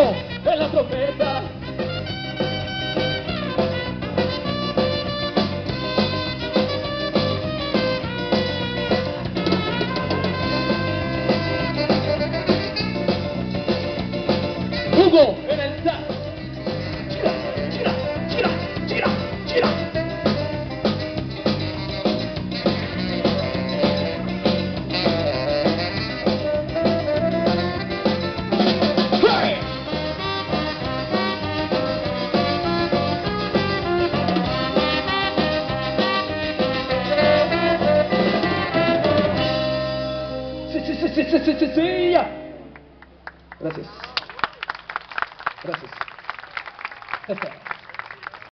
en la trompeta. Hugo Gracias. Gracias.